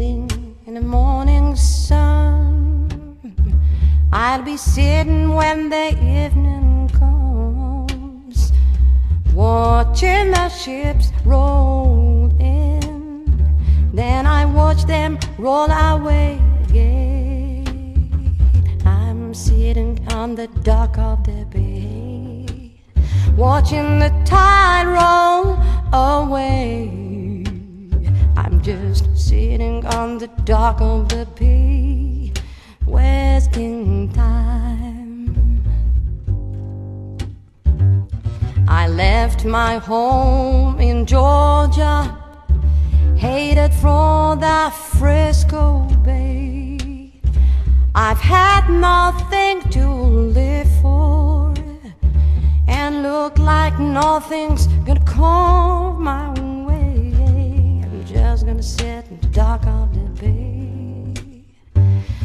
sitting in the morning sun. I'll be sitting when the evening comes, watching the ships roll in. Then I watch them roll away again. I'm sitting on the dock of the bay, watching the tide roll away. Just sitting on the dock of the bay, wasting time. I left my home in Georgia, hated for the Frisco Bay. I've had nothing to live for, and look like nothing's gonna come my way. I'm just gonna sit in the dock of the bay,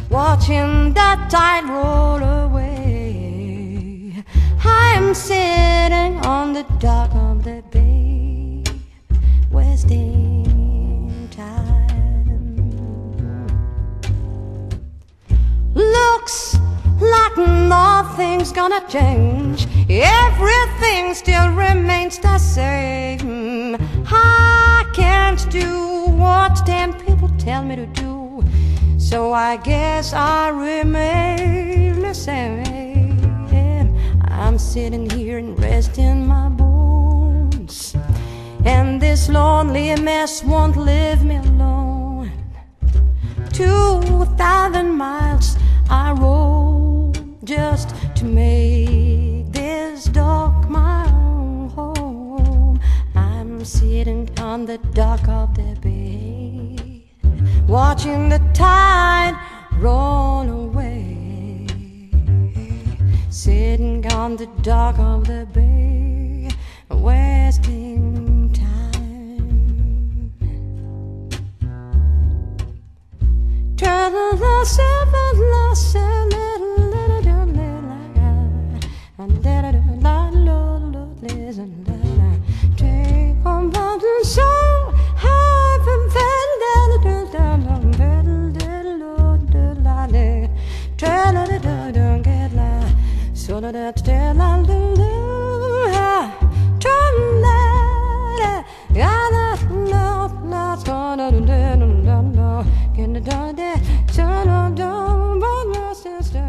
watching the tide roll away. I'm sitting on the dock of the bay, wasting time. Looks like nothing's gonna change. Everything still remains the same. What ten people tell me to do. So I guess I remain the same. I'm sitting here and resting my bones. And this lonely mess won't leave me alone. Two thousand miles I rode just to make this dock my own home. I'm sitting on the dock of the bay, watching the tide roll away. Sitting on the dock of the bay, wasting time. Turn the seven, Can I do that? Turn on, don't, but my sister.